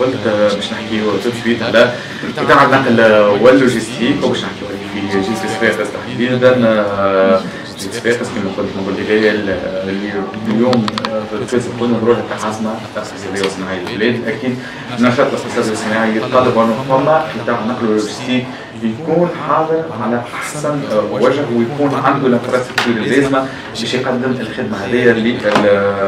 قلت باش نحكيو tout de suite على قطاع النقل واللوجيستيك وباش نحكيو في جيس صفاقس تحديدا جيس صفاقس كما قلت نقول اللي اليوم تونس تكون من الجهات الحاسمة الاقتصادية والصناعية البلاد أكيد النشاط الاقتصادي والصناعي يتطلب أنه فما قطاع النقل واللوجيستيك يكون حاضر على أحسن وجه ويكون عنده ال infrastructure اللازمه باش يقدم الخدمة هذه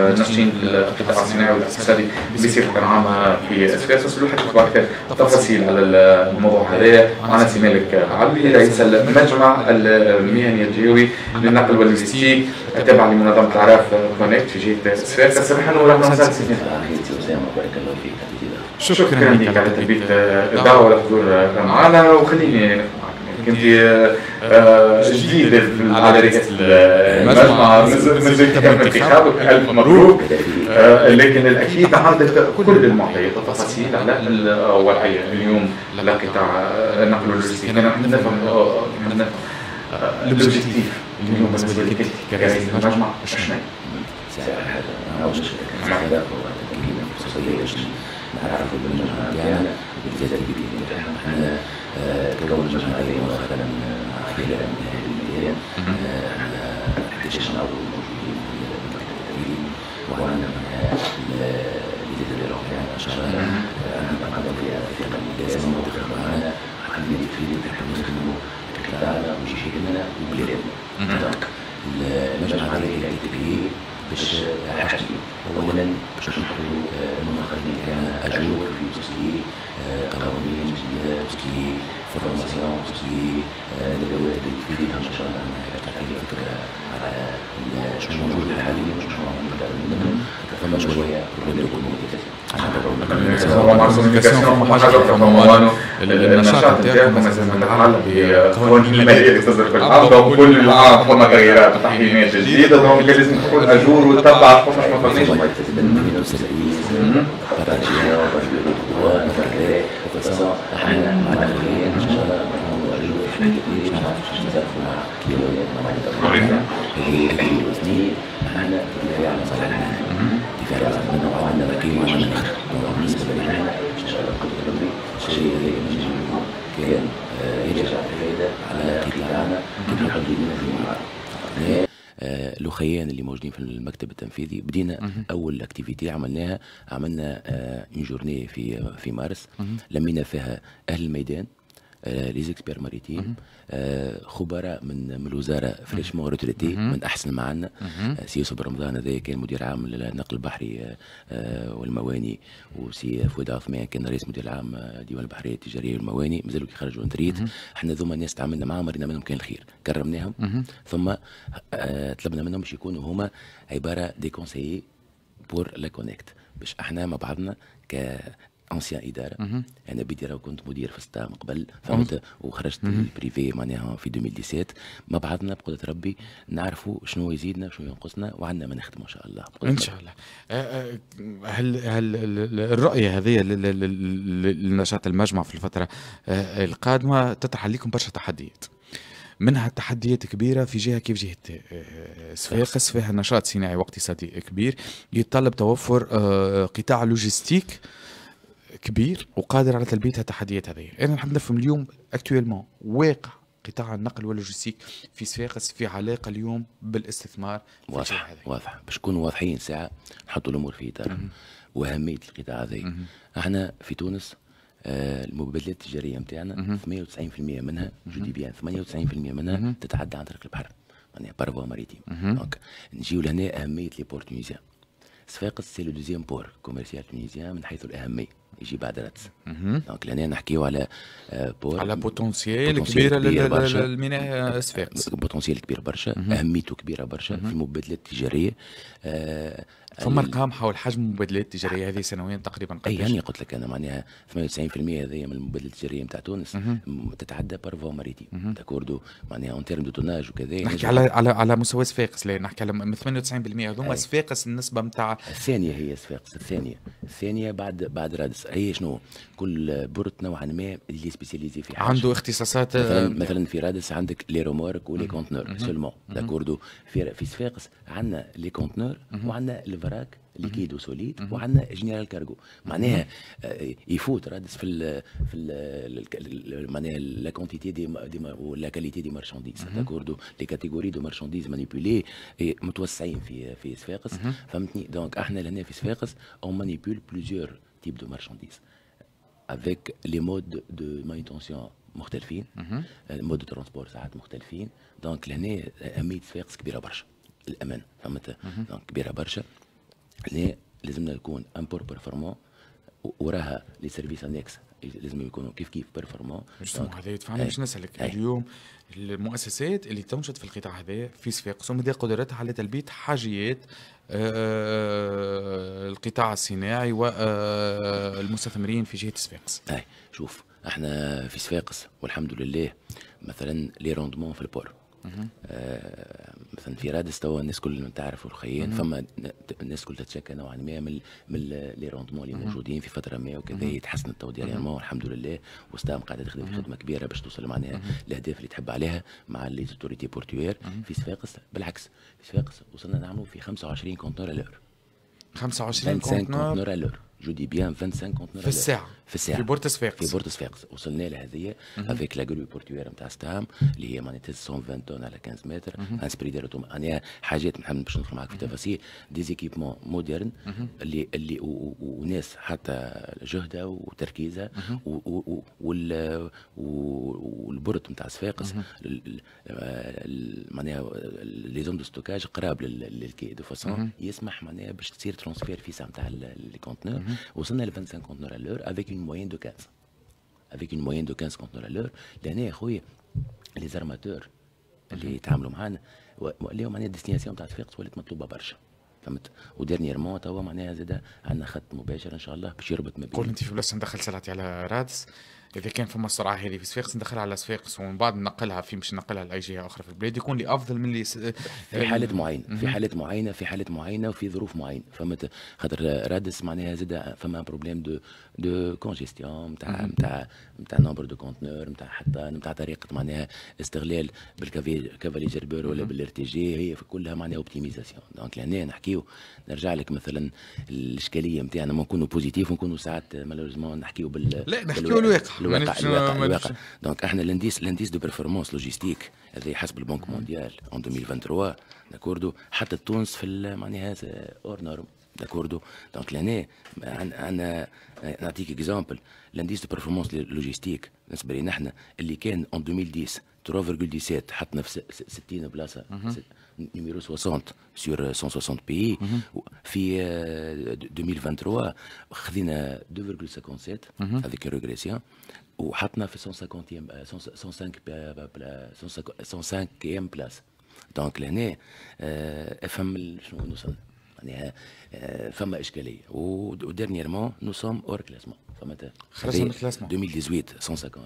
للناشطين القطاع الصناعي والاقتصادي بصفه عامه في صفاقس لو حكيت أكثر تفاصيل على الموضوع هذا. معنا سي مالك عبدي رئيس المجمع المهني الجهوي للنقل واللوجستيك تابع لمنظمة الأعراف كونكت في جهة صفاقس سمح لنا ورحمه الله شكرا لك على تلبيه الدعوه والحضور معنا وخليني كنت جديد على رئاسة المجمع منذ انتخابك ألف مبروك. لكن الأكيد عندك كل المعطيات والتفاصيل على الوضعية اليوم. لقطاع النقل واللوجستيك أنا نفهم ال objectif اليوم بالنسبة لك كرئيس المجمع. شنو؟ نعرف بالمجموعة ديالنا بالذات الجديد إحنا تكون المجموعة هذه مؤخرا خلال المدينة إحنا 11 عضو موجودين في التدريب وعندنا منها اللي تدري روحنا شغالة أنا نقدم فيها في الجلسة المنطقة معنا خلينا في نحن نخدموا قطاعنا وجيشنا وبلادنا تفيدنا ان شاء الله فكره على وشنو موجود فما شوية هو معصوم كوميونيكاسيون حاجة النشاط نتاعكم مثلا متعلق بقوانين الماليه اللي تصدر كل عام دونك كل عام فما تغييرات وتحكيمات جديده دونك لازم تكون اجور وتتبع فماش ما فماش مع الاثنين إحنا لنا ان شاء الله الاخيان اللي موجودين في المكتب التنفيذي. بدينا أول اكتيفيتي عملناها عملنا une journée في في مارس. لمينا فيها أهل الميدان. les experts maritimes خبراء من من الوزارة fraîchement retraités من أحسن ما عندنا سي يوسف رمضان هذا كان مدير عام للنقل البحري والمواني. وسي فؤاد عثمان كان رئيس مدير العام ديوان البحرية التجارية والمواني. مازالوا كي خرجوا en retraite إحنا ذوما الناس تعاملنا معاهم مرينا منهم كان الخير. كرمناهم. ثم طلبنا منهم باش يكونوا هما عبارة دي كونسيي بور لا كونيكت باش إحنا مع بعضنا ك انسيان اداره أنا يعني بدي راه كنت مدير في ستام قبل فهمت؟ وخرجت البريفي معناها في 2017 مع بعضنا بقدره ربي نعرفوا شنو يزيدنا شنو ينقصنا وعندنا ما نخدموا إن شاء الله. إن شاء الله. هل هل الرؤية هذه لنشاط المجمع في الفترة القادمة تطرح عليكم برشا تحديات. منها تحديات كبيرة في جهة كيف جهة صفاقس فيها نشاط صناعي واقتصادي كبير يتطلب توفر قطاع لوجستيك كبير وقادر على تلبية التحديات هذه. أنا نحب نفهم اليوم actuellement واقع قطاع النقل واللوجستيك في صفاقس في علاقة اليوم بالاستثمار في واضح واضح. باش نكونوا واضحين ساعة نحطوا الأمور في إطار وأهمية القطاع هذا إحنا في تونس آه المبادلات التجارية نتاعنا 98% منها je dis bien 98% منها تتعدى عن طريق البحر. يعني par voie maritime. donc نجيو لهنا أهمية les ports tunisiens صفاقس c'est le deuxième port commercial tunisien من حيث الأهمية. يجي بعد رادس donc لهنا نحكيو على port على potentiel كبيره للميناء صفاقس potentiel كبير برشا أهميته كبيرة برشا في المبادلات التجاريه آه ثم ارقام حول حجم المبادلات التجارية هذه سنويا تقريبا قداش؟ أي يعني قلت لك أنا معناها 98% هذه من المبادلات التجارية نتاع تونس تتعدى par voie maritime d'accord معناها en termes de tonnage وكذا نحكي على على على مستوى صفاقس لا نحكي على 98% هذوما صفاقس النسبة نتاع الثانية هي صفاقس الثانية. الثانية بعد بعد رادس. هي شنو؟ كل port نوعا ما اللي spécialisé في حاجة. عنده اختصاصات مثلا مثلا في رادس عندك les remorques و les conteneurs seulement. d'accord في في صفاقس عندنا les conteneurs وعندنا ال vrac liquide و solide وعندنا general cargo معناها آه، يفوت رادس في ال في ال معناها la quantité de la qualité des marchandises d'accord les catégories de marchandises manipulées متوسعين في في صفاقس. فهمتني؟ donc إحنا لهنا في صفاقس on manipule plusieurs types de marchandises avec les modes de manutention مختلفين. modes de transport ساعات مختلفين. donc لهنا أهمية صفاقس كبيرة برشا énormément فهمت؟ donc كبيرة برشا. هنا لازمنا نكون un port performant وراها les services annexes لازم يكونوا كيف كيف performants هذا يدفعنا باش نسألك اليوم المؤسسات اللي تنشط في القطاع هذا في صفاقس ومدى قدرتها على تلبيه حاجيات آه، القطاع الصناعي والمستثمرين في جهة صفاقس. اي شوف إحنا في صفاقس والحمد لله مثلا les rendements في ال port. آه مثلا في رادس توا الناس كل تعرف الخيان فما الناس كل تتشكى نوعا ما من من les rendements اللي موجودين في فترة ما وكذا يتحسن tout dernièrement الحمد لله. وستام قاعدة تخدم في خدمة كبيرة باش توصل معناها الأهداف اللي تحب عليها مع les autorités portuaires في صفاقس. بالعكس في صفاقس وصلنا نعملوا في 25 conteneurs l'heure 25 كونتور لور جو دي بيان 25 كونتنور في الساعة في الساعة في بورت صفاقس في بورت صفاقس وصلنا لهذه افيك لا جرو بورتوير نتاع ستام اللي هي معناتها 120 طن على 15 متر انسبريدير معناها حاجات نحب باش ندخل معك في تفاصيل ديزيكيبمون مودرن اللي اللي وناس حتى جهدها وتركيزها والبرد نتاع صفاقس معناها les zones de stockage قراب لل quai de façon يسمح معناها باش تصير transfert vite نتاع les conteneurs وصلنا ل 25 conteneurs à l'heure avec une moyenne de 15 avec une moyenne de 15 conteneurs à l'heure لهنا يا خويا les armateurs اللي يتعاملوا معانا اليوم معناها ال destination تاع صفاقس ولات مطلوبه برشا فهمت و dernièrement توا معناها زاد عندنا خط مباشر ان شاء الله باش يربط ما بين قول انت في بلاصه ندخل سلعتي على رادس إذا كان فما السرعه هذه في صفاقس ندخلها على صفاقس ومن بعد نقلها في مش نقلها لأي جهة أخرى في البلاد. يكون لي أفضل من اللي في حالات معينة في حالات معينة في حالات معينة وفي ظروف معينة. فهمت خاطر رادس معناها زاد فما بروبليم دو دو كونجيستيون نتاع نتاع نتاع نومبر دو كونتنور نتاع حتى نتاع طريقة معناها استغلال بالكافالي جربور ولا بالار تي جي هي كلها معناها اوبتيميزاسيون دونك لهنا نحكيو نرجع لك مثلا الإشكالية نتاعنا ما نكونوا positifs ونكونوا ساعات malheureusement نحكيو بال لا نحكيو الواقع الواقع الواقع, الواقع. donc إحنا ال indice ال indice de performance logistique هذا حسب ال banque mondiale en 2023 d'accord حتى تونس في معناها hors normes d'accord donc لهنا عندنا نعطيك exemple l'indice de performance logistique بالنسبة لنا إحنا اللي كان en 2010 3,17 حطنا في 60 بلاصة numéro 60 sur 160 pays. Puis 2023, خذينا 2,57 avec une régression وحطنا في 150 105 105 place donc لهنا افهم شنو نوصل؟ معناها فما إشكالية. و dernièrement nous sommes hors classement خرجنا من ال classement 2018 150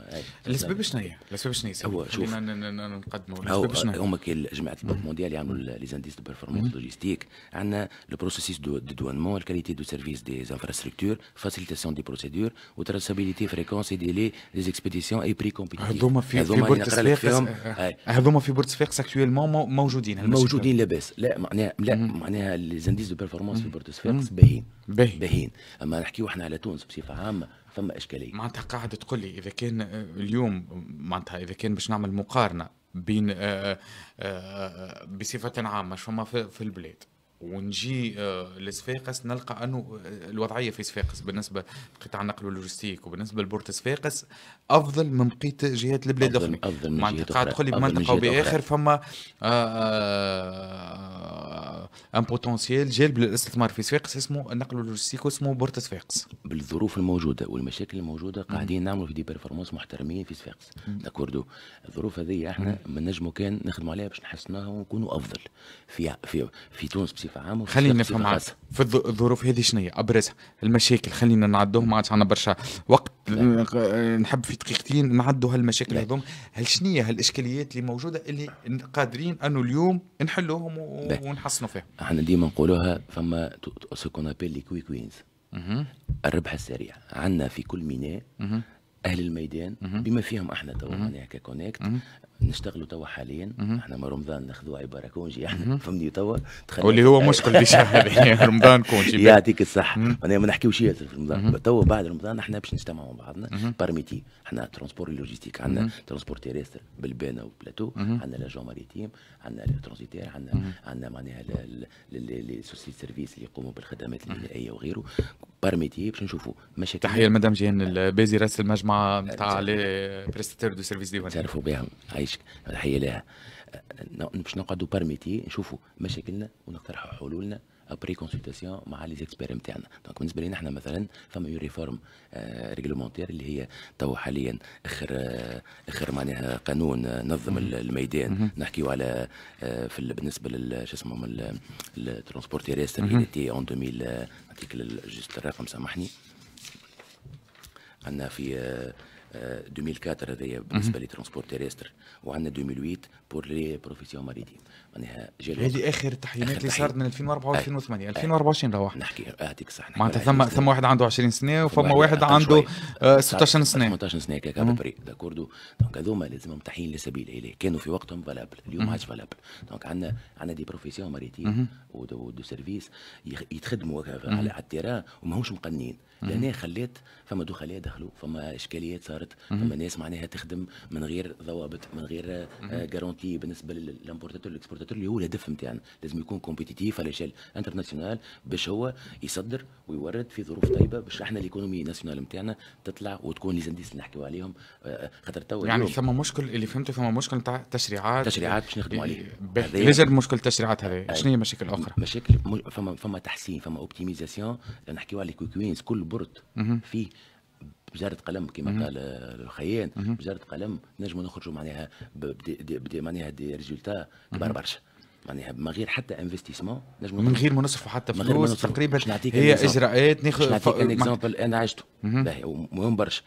الأسباب شنو هي؟ الأسباب شنو هي؟ هو شوف. نقدموا. الأسباب شنو هي؟ هما جماعة ال banque mondiale يعملوا les indices de performance logistique عندنا le processus de dédouanement ال qualité de service des infrastructures facilitation des procédures و traçabilité fréquence et délais des expéditions et prix compétitifs هذوما في في port صفاقس هذوما في port صفاقس actuellement موجودين موجودين لاباس لا معناها لا معناها les indices de performance في port صفاقس باهين باهين أما نحكيو إحنا على تونس بصفة عامة فما إشكالية. معناتها قاعد تقول لي إذا كان اليوم معناتها إذا كان باش نعمل مقارنة بين آآ آآ بصفة عامة شو في, في البلاد. ونجي لصفاقس نلقى أنه الوضعية في صفاقس بالنسبة لقطاع النقل واللوجستيك وبالنسبة ل port صفاقس أفضل من بقية جهات البلاد الأخرى. أفضل من معناتها قاعد تقول لي بمنطقه وبآخر فما un potentiel جالب للاستثمار في صفاقس اسمه النقل واللوجستيك واسمه port صفاقس بالظروف الموجودة والمشاكل الموجودة قاعدين نعملوا في des performances محترمين في صفاقس d'accord الظروف هذه إحنا ما نجموا كان نخدموا عليها باش نحسنوها ونكونوا أفضل. في في في تونس بصفه عامه خلينا نفهم معك في الظروف هذه شنو هي أبرزها. المشاكل خلينا نعدوهم ما عادش عندنا برشا وقت. لا. نحب في دقيقتين نعدوا هالمشاكل هذوم. هل شنو هي هالإشكاليات اللي موجودة اللي قادرين أنه اليوم نحلوهم ونحسنوا فيهم إحنا ديما نقولوها فما ce qu'on appelle les quick wins الربح السريع. عندنا في كل ميناء أهل الميدان بما فيهم إحنا تو معناها ك CONECT نشتغلوا توا حاليا. إحنا ما رمضان ناخذوه عباره congé إحنا فهمني توا؟ واللي هو مشكل déjà هذه رمضان congé يعطيك الصحة. مهم. أنا ما نحكيوش ياسر في. رمضان. توا بعد رمضان إحنا باش نجتمعوا مع بعضنا. par métier إحنا transport logistique. عندنا transport terrestre بال benne و plateau. عندنا l'agent maritime عندنا ال transitaire عندنا عندنا معناها les sociétés service اللي يقوموا بالخدمات المينائيه وغيره. par métier باش نشوفوا مشاكل. تحية لمدام جيهان البازي رئيس المجمع نتاع les prestataires de service ديواني تعرفوا بهم. عايشك تحيه لها. أه، باش نقعدوا par métier نشوفوا مشاكلنا ونقترحوا حلولنا après consultation مع لي زيكسبير نتاعنا donc بالنسبة لنا إحنا مثلا فما une réforme réglementaire اللي هي تو حاليا آخر آه، آخر معناها قانون آه، نظم ال- الميدان. نحكيو على آه، في ال- بالنسبة لل شو اسمه ال transport terrestre c'est en 2000 آه، نعطيك juste الرقم سامحني. عندنا في 2004 هذايا بالنسبة le transport terrestre وعندنا 2008 pour les professions maritimes معناها هذه آخر التحيينات اللي. صارت من 2004 و أي. 2008 2024 روحنا نحكي اعطيك صح. معناتها ثم 20 ثم واحد عنده 20 سنة وفما واحد عنده شوي. آه، 16 سنة. 18 سنة à peu près d'accord. donc هذوما لازمهم تحيين لسبيل إليه. كانوا في وقتهم valables اليوم ما عادش valables donc عندنا عندنا des professions maritimes و de service. يتخدموا على على ال terrain وماهمش مقنين. لهنا خليت فما دخلاء دخلوا فما إشكاليات صارت فما ناس معناها تخدم من غير ضوابط من غير garantie بالنسبة لل importateur ال exportateur اللي هو الهدف نتاعنا لازم يكون compétitif على échelle internationale باش هو يصدر ويورد في ظروف طيبة باش إحنا ال économie nationale نتاعنا تطلع وتكون les indices اللي نحكيو عليهم. آه، خاطر توا يعني ثم مشكل اللي فهمته ثم مشكل نتاع تشريعات. تشريعات باش نخدموا عليه. ليجر مشكل التشريعات هذه شنو هي مشاكل أخرى؟ مشاكل فما فما تحسين فما optimisation نحكيو على quick wins كل برد فيه بجرة قلم كما قال آه، الخيان. بجرة قلم نجموا نخرجوا معناها ب des معناها des résultats كبار برشا. معناها من غير حتى investissement نجموا من غير ما نصرفوا حتى فلوس. تقريبا هي. إجراءات ناخذ نعطيك un exemple أنا عشته. باهي ومهم برشا.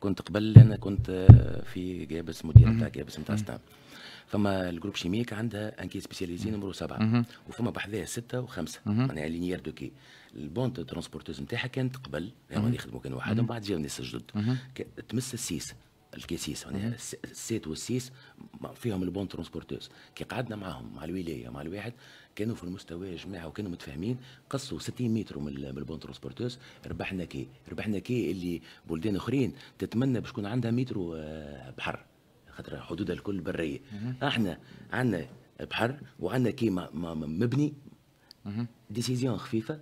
كنت قبل أنا كنت آه، في جابس مدير نتاع جابس نتاع ستام فما ال groupe chimique عندها un quai spécialisé numéro سبعة. وفما بحذاها ستة وخمسة. معناها linéaire de quai. ال bande transporteuse نتاعها كانت قبل هما يخدموا كانوا وحدهم بعد جاو الناس الجدد. تمس ال six ال quai six معناها الس- ال sept وال six فيهم ال bande transporteuse كي قعدنا معاهم مع الولاية مع الواحد كانوا في المستوى يا جماعة وكانوا متفاهمين. قصوا 60 متر من ال bande transporteuse ربحنا quai. ربحنا quai اللي بلدان أخرين تتمنى باش يكون عندها مترو آه، بحر. خاطر حدودها الكل برية. إحنا عندنا بحر وعندنا quai ما- ما- ما- مبني. décision خفيفة.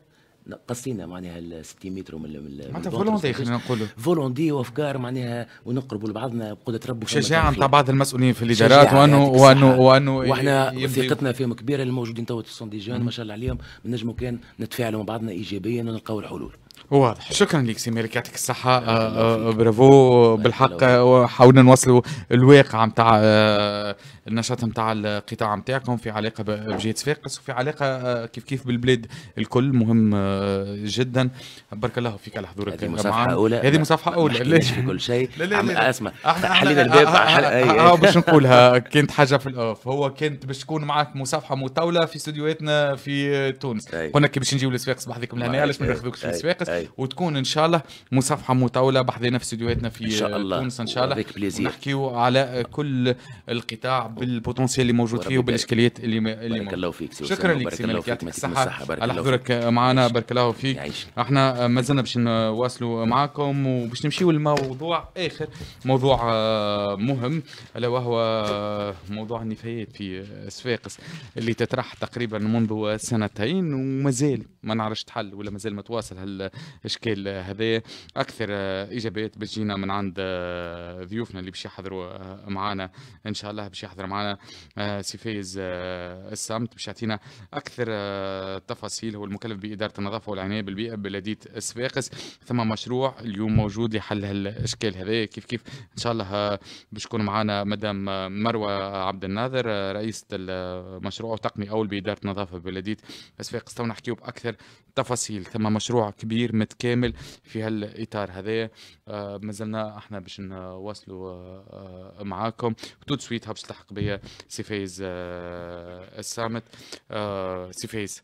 قصينا معناها ال 60 متر من ال- معناتها transporteuse. خلينا نقولوا. volonté وأفكار معناها ونقربوا لبعضنا بقدرة فما شجاعة نتاع. بعض المسؤولين في الإدارات وانه وانه. وأنه وإحنا ثقتنا فيهم كبيره الموجودين تو sont des jeunes ما شاء الله عليهم. نجموا كان نتفاعلوا مع بعضنا ايجابيا ونلقاو الحلول. واضح. شكرا لك سي مالك يعطيك الصحة. آه، آه، برافو. بالحق آه، حاولنا نوصلوا الواقع نتاع آه، النشاط نتاع القطاع نتاعكم في علاقة ب- بجهة صفاقس وفي علاقة آه، كيف كيف بالبلاد الكل. مهم آه، جدا. بارك الله فيك على حضورك هذه مصافحة. أولى. هذه مصافحة أولى ما حكيناش في كل شيء. لا لا لا. اسمع. إحنا حلينا الباب آه، آه، آه، أي. باش نقولها. كانت حاجة في ال off. هو كانت باش تكون معك مصافحة مطاوله في استديوهاتنا في تونس. قلنا كي باش نجيو لصفاقس بحذيكم لهنا علاش ما ناخذوكش لصفاقس أي. وتكون إن شاء الله مصافحه مطاوله بحذينا في استديوهاتنا في إن شاء الله. تونس إن شاء الله. ونحكيو على كل القطاع بال potentiel اللي موجود فيه. وبالإشكاليات اللي اللي بارك. الله فيك شكرا لك سي مالك فيك، يعطيك بارك على حضورك. معنا. بارك الله فيك يعيش. إحنا مازلنا باش نواصلوا معاكم وباش نمشيو لموضوع آخر موضوع آه، مهم ألا وهو آه، موضوع النفايات في صفاقس اللي تطرح تقريبا منذ سنتين ومازال ما نعرفش تحل ولا مازال متواصل هالاشكال هذايا أكثر آه، ايجابيات باش تجينا من عند آه، ضيوفنا اللي باش يحضروا آه، معنا إن شاء الله باش يحضر معنا آه، سي فايز الصمت باش يعطينا أكثر تفاصيل. هو المكلف بإدارة النظافة والعناية بالبيئة بلدية صفاقس ثم مشروع اليوم موجود لحل هالإشكال هذايا كيف كيف؟ إن شاء الله باش تكون معنا مدام مروة عبد الناظر رئيسه المشروع التقني أول بإدارة النظافة بلدية صفاقس تو نحكيو بأكثر تفاصيل. ثم مشروع كبير متكامل في هالإطار هذايا. آه، مازلنا إحنا باش نواصلوا آه، آه، معاكم. tout de suite باش تلحق بيا سي فايز آه، السامت. آه، سي فايز.